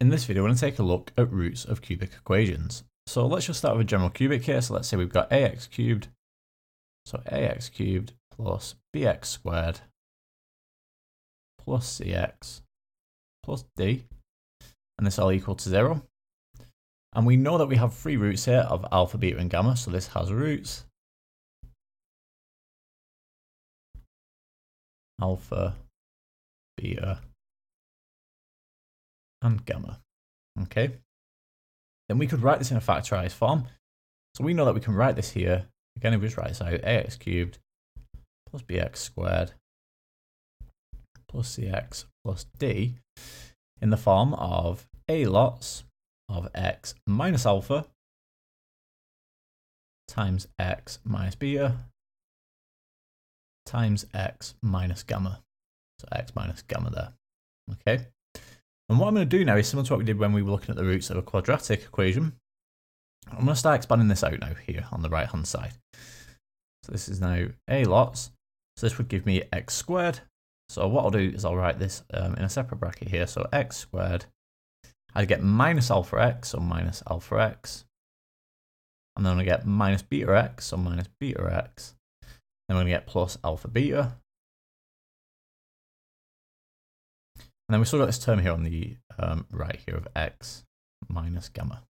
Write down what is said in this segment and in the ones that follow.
in this video, we're going to take a look at roots of cubic equations. So let's just start with a general cubic here. So let's say we've got ax cubed. So ax cubed plus bx squared plus cx plus d. And this all equal to zero. And we know that we have three roots here of alpha, beta, and gamma. So this has roots. Alpha, beta, and gamma. Okay. Then we could write this in a factorized form. So we know that we can write this here. Again, if we just write this out, ax cubed plus bx squared plus cx plus d in the form of a lots of x minus alpha times x minus beta uh, times x minus gamma. So x minus gamma there. Okay. And what I'm going to do now is similar to what we did when we were looking at the roots of a quadratic equation. I'm going to start expanding this out now here on the right hand side. So this is now a lots. So this would give me x squared. So what I'll do is I'll write this um, in a separate bracket here. So x squared, I'd get minus alpha x, so minus alpha x. And then to get minus beta x, so minus beta x. Then I'm going to get plus alpha beta. And then we still got this term here on the um, right here of x minus gamma.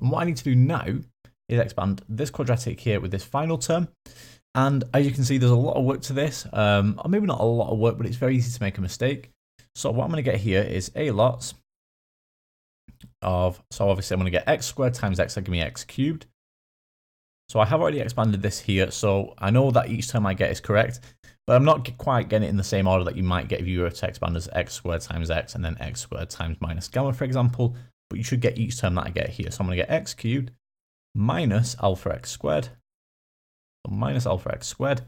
And what I need to do now is expand this quadratic here with this final term. And as you can see, there's a lot of work to this, um, or maybe not a lot of work, but it's very easy to make a mistake. So what I'm going to get here is a lots of, so obviously I'm going to get x squared times x, that give me x cubed. So I have already expanded this here, so I know that each term I get is correct. But I'm not quite getting it in the same order that you might get if you were to expand as x squared times x and then x squared times minus gamma, for example. But you should get each term that I get here. So I'm going to get x cubed minus alpha x squared. So minus alpha x squared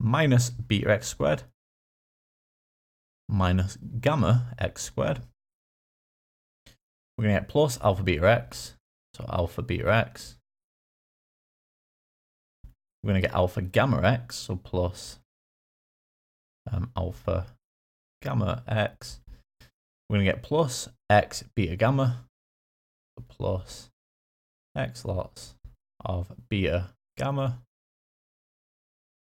minus beta x squared minus gamma x squared. We're going to get plus alpha beta x. So alpha beta x. We're going to get alpha gamma x. So plus um, alpha gamma x. We're going to get plus x beta gamma plus x lots of beta gamma.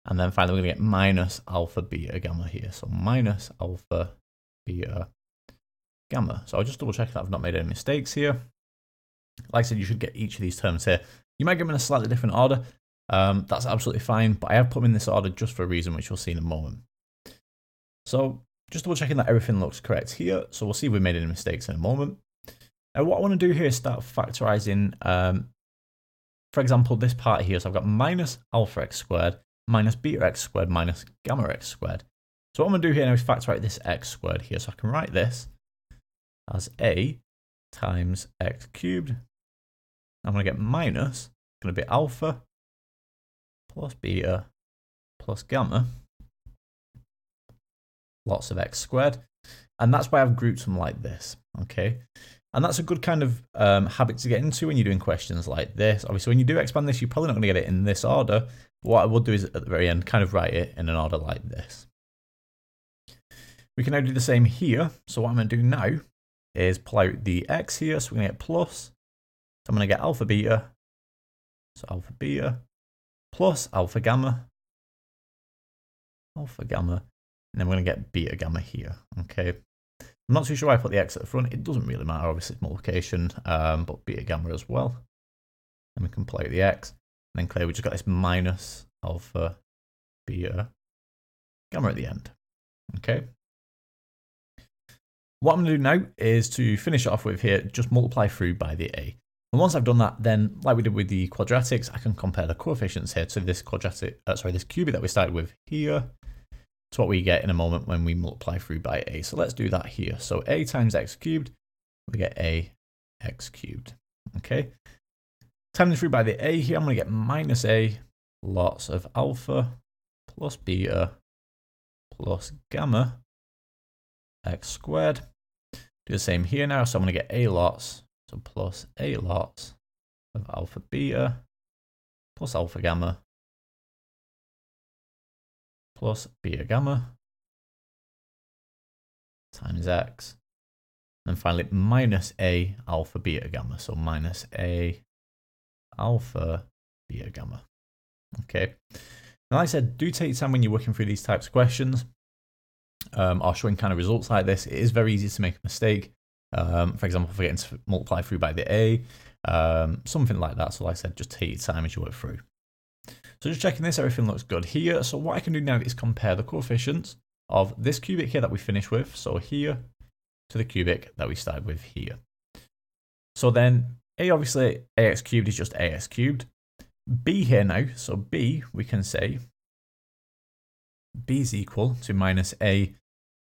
And then finally, we're going to get minus alpha beta gamma here. So minus alpha beta gamma. So I'll just double check that I've not made any mistakes here. Like I said, you should get each of these terms here. You might get them in a slightly different order. Um, that's absolutely fine, but I have put them in this order just for a reason, which you'll see in a moment. So just double checking that everything looks correct here. So we'll see if we made any mistakes in a moment. Now what I want to do here is start factorizing, um, for example, this part here. So I've got minus alpha x squared minus beta x squared minus gamma x squared. So what I'm going to do here now is factorize this x squared here. So I can write this as a times x cubed. I'm going to get minus, going to be alpha plus beta plus gamma lots of x squared. And that's why I've grouped them like this, okay? And that's a good kind of um, habit to get into when you're doing questions like this. Obviously, when you do expand this, you're probably not going to get it in this order. What I will do is at the very end, kind of write it in an order like this. We can now do the same here. So what I'm going to do now is pull out the x here. So we're going to get plus. So I'm going to get alpha beta. So alpha beta plus alpha gamma. Alpha gamma and then we're going to get beta gamma here. Okay. I'm not too sure why I put the x at the front. It doesn't really matter. Obviously, it's multiplication, um, but beta gamma as well. And we can play with the x. And then clear, we just got this minus alpha beta gamma at the end. Okay. What I'm going to do now is to finish off with here, just multiply through by the a. And once I've done that, then like we did with the quadratics, I can compare the coefficients here to this quadratic, uh, sorry, this cubic that we started with here it's what we get in a moment when we multiply through by a. So let's do that here. So a times x cubed, we get a x cubed. Okay. Times through by the a here, I'm going to get minus a lots of alpha plus beta plus gamma x squared. Do the same here now. So I'm going to get a lots, so plus a lots of alpha beta plus alpha gamma plus beta gamma times x And finally, minus a alpha beta gamma. So minus a alpha beta gamma. Okay. Now, like I said, do take time when you're working through these types of questions um, or showing kind of results like this. It is very easy to make a mistake. Um, for example, forgetting to multiply through by the a, um, something like that. So like I said, just take your time as you work through. So just checking this, everything looks good here. So what I can do now is compare the coefficients of this cubic here that we finished with. So here to the cubic that we started with here. So then a obviously ax cubed is just ax cubed. b here now, so b we can say b is equal to minus a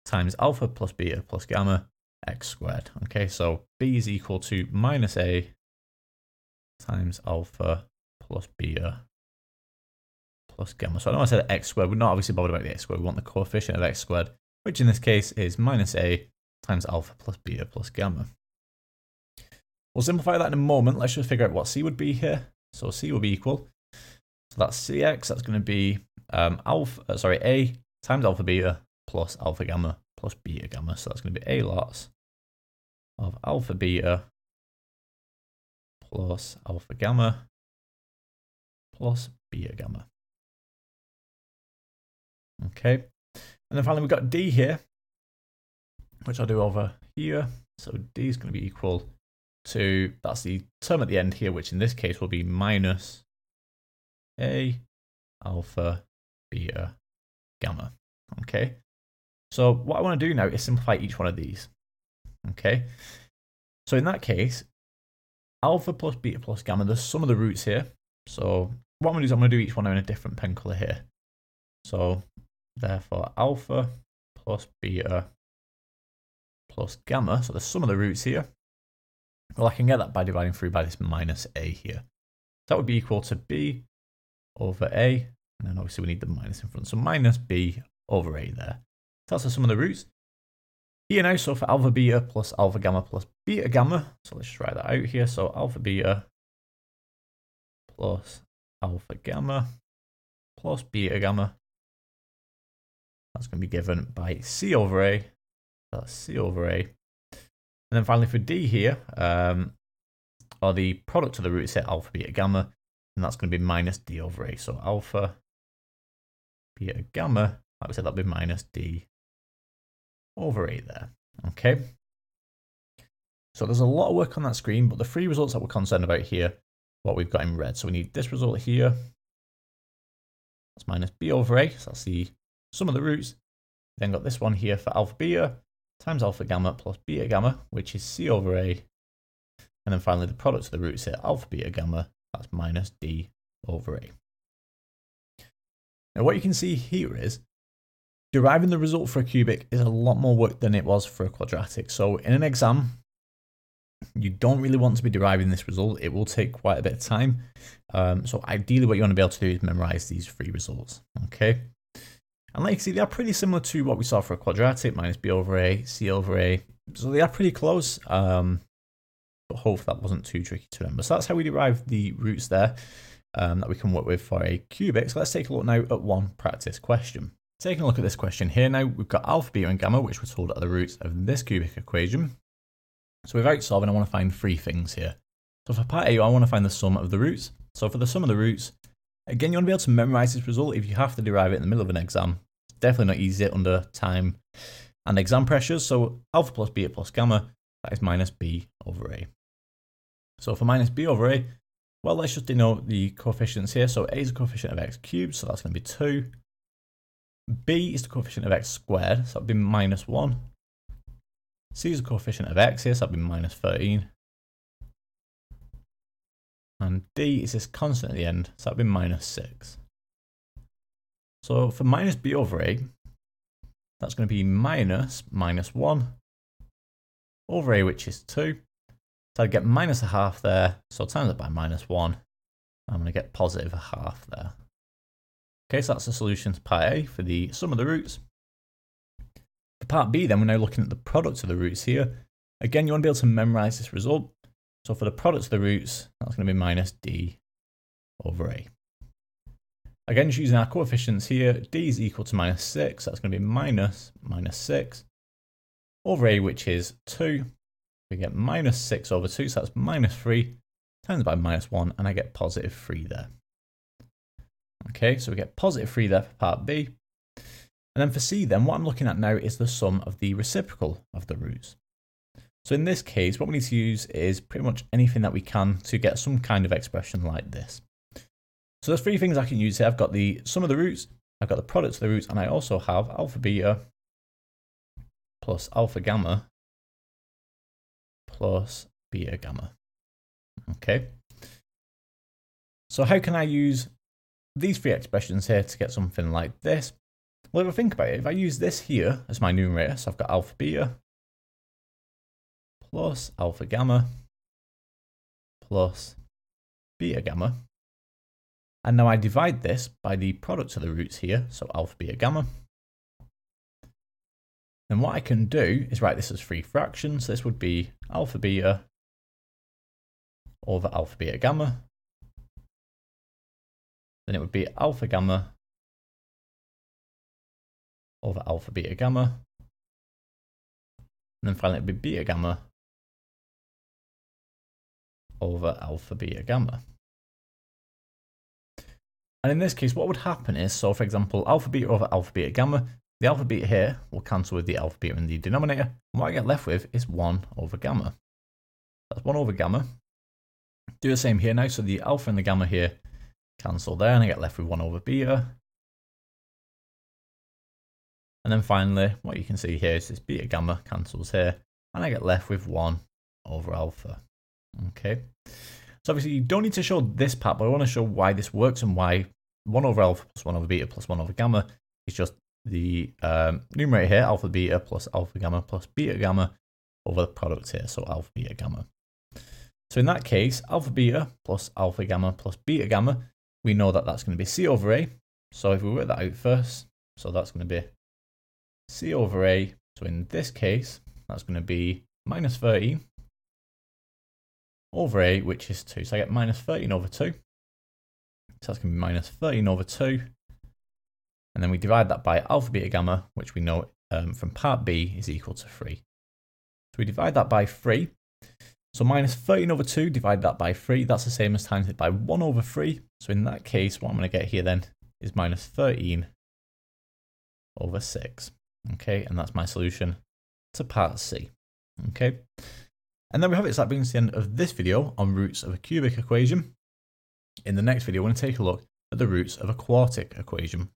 times alpha plus beta plus gamma x squared. Okay, so b is equal to minus a times alpha plus beta plus gamma. So I know I said x squared. We're not obviously bothered about the x squared. We want the coefficient of x squared, which in this case is minus a times alpha plus beta plus gamma. We'll simplify that in a moment. Let's just figure out what c would be here. So c will be equal. So that's cx. That's going to be um, alpha. Uh, sorry, a times alpha beta plus alpha gamma plus beta gamma. So that's going to be a lots of alpha beta plus alpha gamma plus beta gamma. Okay, and then finally we've got d here, which I'll do over here. So d is going to be equal to, that's the term at the end here, which in this case will be minus a alpha beta gamma. Okay, so what I want to do now is simplify each one of these. Okay, so in that case, alpha plus beta plus gamma, there's sum of the roots here. So what I'm going to do is I'm going to do each one in a different pen color here. So therefore alpha plus beta plus gamma, so there's sum of the roots here. Well, I can get that by dividing through by this minus a here. That would be equal to b over a, and then obviously we need the minus in front. So minus b over a there. So that's sum of the roots. Here now, so for alpha beta plus alpha gamma plus beta gamma, so let's just write that out here. So alpha beta plus alpha gamma plus beta gamma. That's going to be given by c over a. That's c over a. And then finally for d here, um, or the product of the root set alpha beta gamma, and that's going to be minus d over a. So alpha beta gamma, like we said, that'll be minus d over 8 there. Okay. So there's a lot of work on that screen, but the three results that we're concerned about here, what we've got in red. So we need this result here. That's minus b over a. So that's the sum of the roots. Then got this one here for alpha beta times alpha gamma plus beta gamma, which is c over a. And then finally the product of the roots here, alpha beta gamma, that's minus d over a. Now what you can see here is deriving the result for a cubic is a lot more work than it was for a quadratic. So in an exam, you don't really want to be deriving this result. It will take quite a bit of time. Um, so ideally what you want to be able to do is memorize these three results. Okay. And like you see, they are pretty similar to what we saw for a quadratic, minus b over a, c over a. So they are pretty close. Um, but hopefully that wasn't too tricky to remember. So that's how we derive the roots there um, that we can work with for a cubic. So let's take a look now at one practice question. Taking a look at this question here now, we've got alpha, beta, and gamma, which we're told are the roots of this cubic equation. So without solving, I want to find three things here. So for part A, I want to find the sum of the roots. So for the sum of the roots, again, you want to be able to memorize this result if you have to derive it in the middle of an exam. It's definitely not easy under time and exam pressures. So alpha plus beta plus gamma, that is minus b over a. So for minus b over a, well, let's just denote the coefficients here. So a is a coefficient of x cubed, so that's going to be 2 b is the coefficient of x squared, so that would be minus 1. c is the coefficient of x here, so that would be minus 13. And d is this constant at the end, so that would be minus 6. So for minus b over a, that's going to be minus minus 1 over a, which is 2. So I'd get minus a half there, so times it by minus 1. I'm going to get positive a half there. Okay, so that's the solution to part A for the sum of the roots. For part B, then we're now looking at the product of the roots here. Again, you want to be able to memorize this result. So for the product of the roots, that's going to be minus d over a. Again, just using our coefficients here, d is equal to minus 6. That's going to be minus minus 6 over a, which is 2. We get minus 6 over 2, so that's minus 3 times by minus 1, and I get positive 3 there. Okay, so we get positive 3 there for part B. And then for C, then what I'm looking at now is the sum of the reciprocal of the roots. So in this case, what we need to use is pretty much anything that we can to get some kind of expression like this. So there's three things I can use here. I've got the sum of the roots, I've got the product of the roots, and I also have alpha beta plus alpha gamma plus beta gamma. Okay. So how can I use these three expressions here to get something like this? Well, if I think about it, if I use this here as my numerator, so I've got alpha beta plus alpha gamma plus beta gamma. And now I divide this by the product of the roots here, so alpha beta gamma. Then what I can do is write this as three fractions. This would be alpha beta over alpha beta gamma. Then it would be alpha gamma over alpha beta gamma. And then finally it would be beta gamma over alpha beta gamma. And in this case, what would happen is, so for example, alpha beta over alpha beta gamma, the alpha beta here will cancel with the alpha beta in the denominator. And what I get left with is 1 over gamma. That's 1 over gamma. Do the same here now. So the alpha and the gamma here cancel there, and I get left with 1 over beta. And then finally, what you can see here is this beta gamma cancels here, and I get left with 1 over alpha. Okay. So obviously you don't need to show this part, but I want to show why this works and why 1 over alpha plus 1 over beta plus 1 over gamma is just the um, numerator here, alpha beta plus alpha gamma plus beta gamma over the product here, so alpha beta gamma. So in that case, alpha beta plus alpha gamma plus beta gamma, we know that that's going to be C over A. So if we work that out first, so that's going to be C over A. So in this case, that's going to be minus 13 over A, which is 2. So I get minus 13 over 2. So that's going to be minus 13 over 2. And then we divide that by alpha beta gamma, which we know um, from part B is equal to 3. So we divide that by 3. So minus 13 over 2, divide that by 3. That's the same as times it by 1 over 3. So in that case, what I'm going to get here then is minus 13 over 6. Okay, and that's my solution to part C. Okay. And then we have it, so that brings the end of this video on roots of a cubic equation. In the next video, we're going to take a look at the roots of a quartic equation.